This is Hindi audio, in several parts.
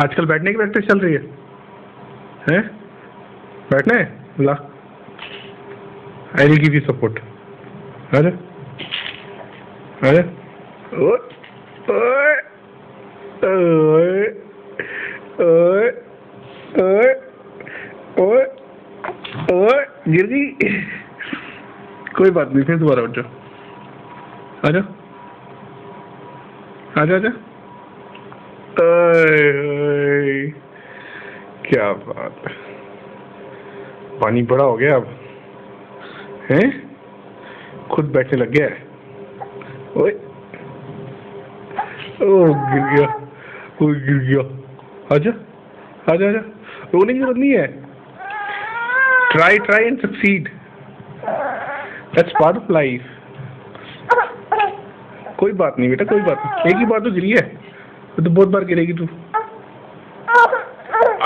आजकल बैठने की प्रैक्टिस चल रही है। हैं? बैठना है? ला। I will give you support अरे अरे गिर गई कोई बात नहीं, फिर दोबारा उठ जाओ। आ जाओ आ जाओ आ जा। ओए, क्या बात। पानी बड़ा हो गया अब। हैं? खुद बैठने लग गया है। ओए। ओ गिर गया। ओ गिर गया। आजा आजा आजा। रोने की ज़रूरत नहीं है। Try try and succeed that's part of life कोई बात नहीं बेटा कोई बात नहीं। एक ही बार तो गिरी है। तो बहुत बार गिरेगी तू।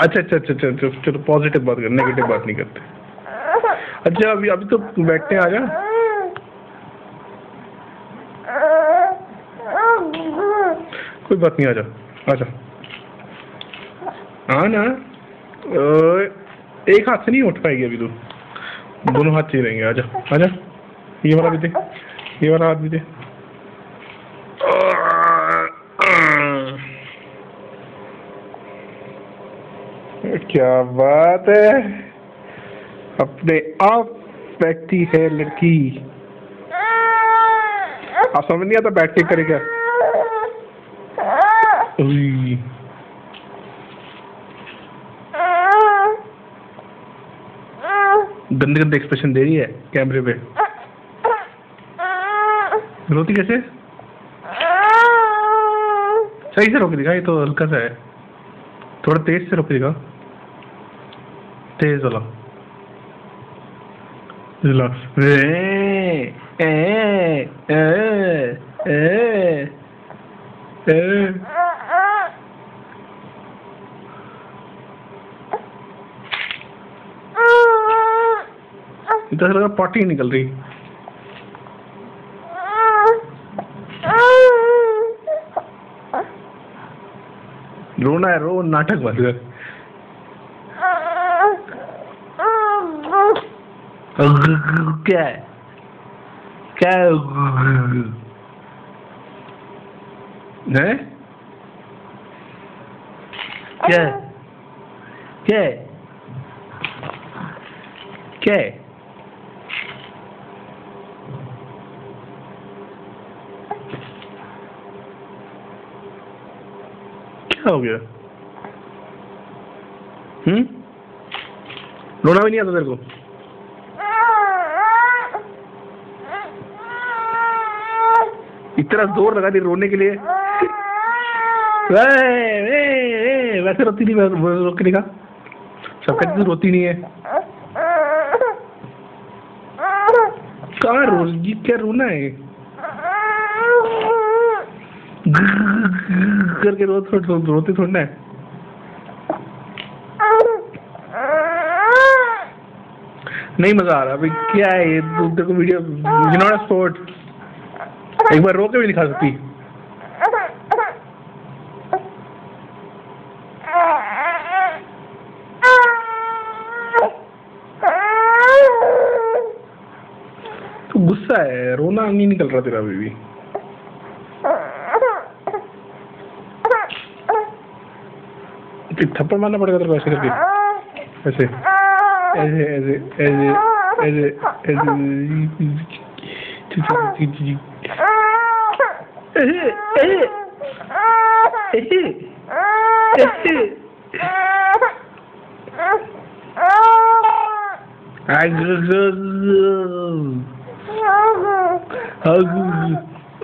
अच्छा अच्छा अच्छा अच्छा अच्छा, चलो पॉजिटिव बात कर नेगेटिव बात नहीं करते। अच्छा अभी अभी तो बैठते हैं आजा कोई बात नहीं आ जा हाँ ना? एक हाथ से नहीं उठ पाएगी अभी तू। दोनों हाथ चाहिए रहेंगे आजा आजा ये वाला भी दे ये वाला हाथ भी दे। क्या बात है? अपने आप बैठती है लड़की। आप समझ नहीं आता बैठ के करेगा उई, गंदे गंदे एक्सप्रेशन दे रही है कैमरे पे। रोती कैसे? सही से रोक दिखा ये तो हल्का सा है। थोड़ा तेज से रोक दिखा तेज वाला रिलैक्स ए ए ए ए ए इधर लगा पार्टी निकल रही। रोना है, रो, नाटक बंद कर। क्या है क्या है हैं? क्या है? क्या है? क्या है? क्या हो गया हम्म रोना भी नहीं आता तेरे को इतना ज़ोर लगा दी रोने के लिए। वे, वे, वे, वैसे रोती नहीं रोकने का। सब कहते तू रोती नहीं है। कहाँ रो क्या रोना है? करके रो थोड़ा रोते थोड़ा है। नहीं मज़ा आ रहा भाई क्या है ये को वीडियो यू नॉट स्पोर्ट एक बार रो के भी दिखा सकती तू गुस्सा है रोना नहीं निकल रहा तेरा अभी भी थप्पड़ मारना पड़ेगा तेरे को ऐसे करके ऐसे ऐसे ऐसे ऐसे ऐसे ऐसे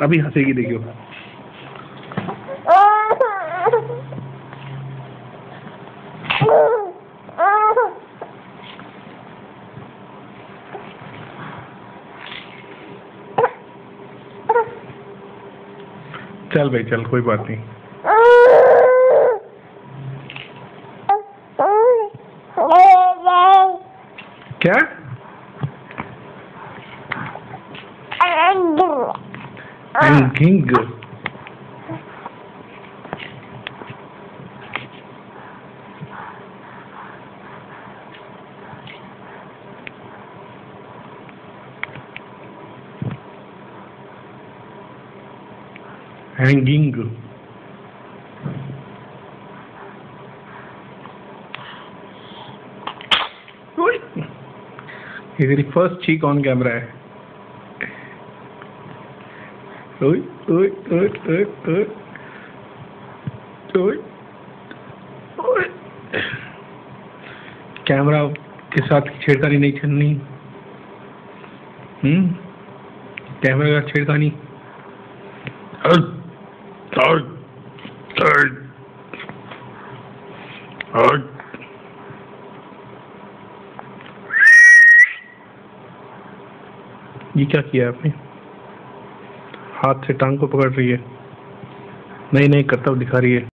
अभी हंसेगी देखियो। चल भाई चल कोई बात नहीं। क्या? एंगिंग हैंगिंग तेरी फ़र्स्ट चीक ऑन कैमरा है. ओए ओए ओए ओए ओए ओए ओए कैमरा के साथ छेड़खानी नहीं करनी हम्म? कैमरा का छेड़खानी? और ये क्या किया आपने? हाथ से टांग को पकड़ रही है। नहीं नहीं, करतब दिखा रही है।